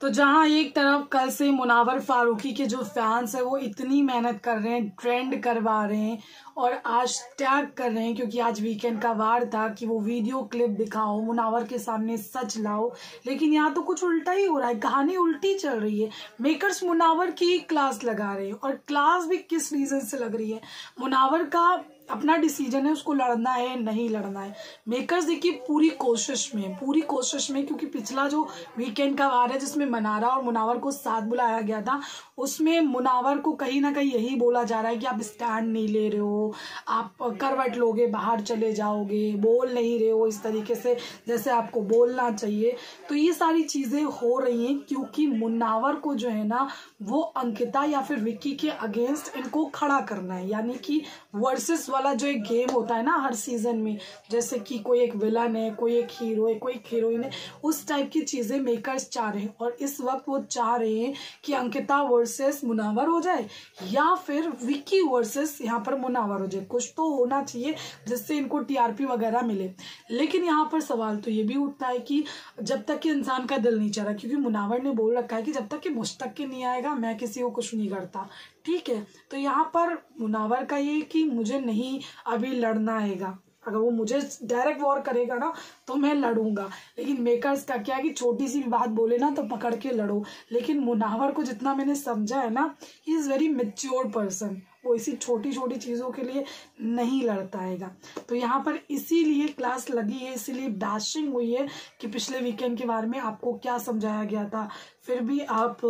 तो जहाँ एक तरफ़ कल से मुनावर फारूकी के जो फैंस है, वो इतनी मेहनत कर रहे हैं ट्रेंड करवा रहे हैं और आज टैग कर रहे हैं क्योंकि आज वीकेंड का वार था कि वो वीडियो क्लिप दिखाओ, मुनावर के सामने सच लाओ। लेकिन यहाँ तो कुछ उल्टा ही हो रहा है, कहानी उल्टी चल रही है। मेकर्स मुनावर की क्लास लगा रहे हैं और क्लास भी किस रीजन से लग रही है? मुनावर का अपना डिसीज़न है, उसको लड़ना है, नहीं लड़ना है। मेकर्स देखिए, पूरी कोशिश में, पूरी कोशिश में, क्योंकि पिछला जो वीकेंड का वार है, जिसमें मनारा और मुनावर को साथ बुलाया गया था, उसमें मुनावर को कहीं ना कहीं यही बोला जा रहा है कि आप स्टैंड नहीं ले रहे हो, आप करवट लोगे, बाहर चले जाओगे, बोल नहीं रहे हो इस तरीके से, जैसे आपको बोलना चाहिए। तो ये सारी चीज़ें हो रही हैं, क्योंकि मुनावर को जो है ना, वो अंकिता या फिर विक्की के अगेंस्ट इनको खड़ा करना है। यानी कि वर्सेस वाला जो एक गेम होता है ना हर सीज़न में, जैसे कि कोई एक विलन है, कोई एक हीरो है, कोई एक हीरोइन है, उस टाइप की चीज़ें मेकर्स चाह रहे हैं और इस वक्त वो चाह रहे हैं कि अंकिता वर्सेस मुनावर हो जाए या फिर विक्की वर्सेस यहाँ पर मुनावर हो जाए। कुछ तो होना चाहिए जिससे इनको टीआरपी वगैरह मिले। लेकिन यहाँ पर सवाल तो ये भी उठता है कि जब तक कि इंसान का दिल नहीं चाह रहा, क्योंकि मुनावर ने बोल रखा है कि जब तक कि मुझ तक के नहीं आएगा, मैं किसी को कुछ नहीं करता। ठीक है तो यहाँ पर मुनावर का ये कि मुझे नहीं अभी लड़ना आएगा। अगर वो मुझे डायरेक्ट वॉर करेगा ना तो मैं लड़ूँगा। लेकिन मेकर्स का क्या कि छोटी सी भी बात बोले ना तो पकड़ के लड़ो। लेकिन मुनावर को जितना मैंने समझा है ना he is very mature person वो इसी छोटी छोटी चीज़ों के लिए नहीं लड़ता आएगा। तो यहाँ पर इसीलिए क्लास लगी है, इसीलिए बैशिंग हुई है कि पिछले वीकेंड के बारे में आपको क्या समझाया गया था। फिर भी आप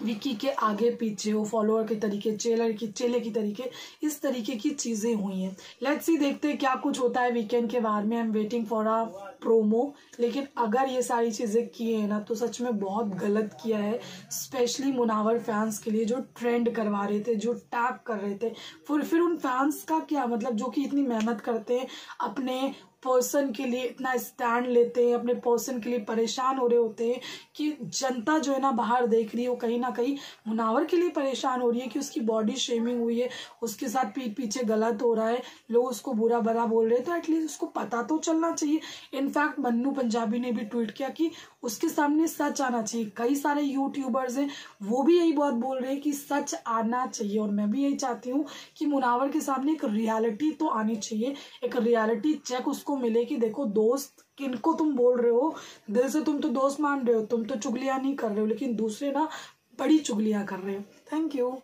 विकी के आगे पीछे हो फॉलोअर के तरीके चेलर की चेले की तरीके, इस तरीके की चीज़ें हुई हैं। लेट्स सी देखते हैं क्या कुछ होता है वीकेंड के बारे में। I am waiting for a promo लेकिन अगर ये सारी चीज़ें किए हैं ना तो सच में बहुत गलत किया है स्पेशली मुनावर फैंस के लिए, जो ट्रेंड करवा रहे थे, जो टैग कर रहे थे। फिर फिर उन फैंस का क्या मतलब? जो कि इतनी मेहनत करते हैं, अपने पर्सन के लिए इतना स्टैंड लेते हैं, अपने पर्सन के लिए परेशान हो रहे होते हैं कि जनता जो है ना बाहर देख रही है, वो कहीं ना कहीं मुनावर के लिए परेशान हो रही है कि उसकी बॉडी शेमिंग हुई है, उसके साथ पीठ पीछे गलत हो रहा है, लोग उसको बुरा भरा बोल रहे हैं तो एटलीस्ट उसको पता तो चलना चाहिए। इनफैक्ट मन्नू पंजाबी ने भी ट्वीट किया कि उसके सामने सच आना चाहिए। कई सारे यूट्यूबर्स हैं, वो भी यही बहुत बोल रहे हैं कि सच आना चाहिए, और मैं भी यही चाहती हूँ कि मुनावर के सामने एक रियलिटी तो आनी चाहिए, एक रियलिटी चेक उसको मिले कि देखो, दोस्त, किनको तुम बोल रहे हो? दिल से तुम तो दोस्त मान रहे हो, तुम तो चुगलियाँ नहीं कर रहे हो, लेकिन दूसरे ना बड़ी चुगलियाँ कर रहे हो। Thank you